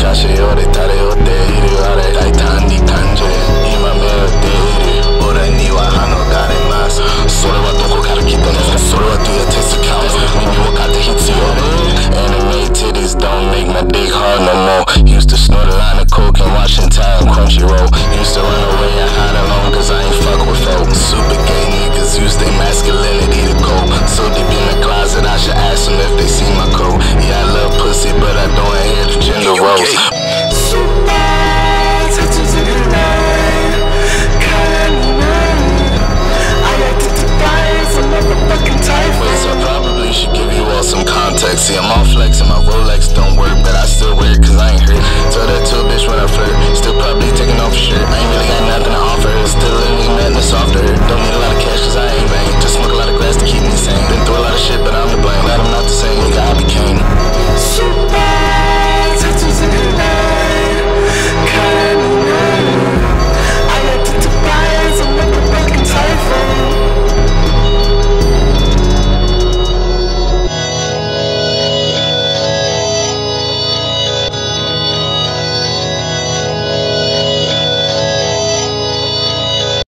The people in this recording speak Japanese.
稼い俺垂れ寄っているあれ大胆に誕生今目打っている俺には歯のがれますそれはどこから来たんですかそれは do your test account 耳を買って必要 Anime titties don't make my dick hard no more Used to snort a line of coke and watch in time crunchy roll flexing. I'm all flexing. My Rolex don't work, but I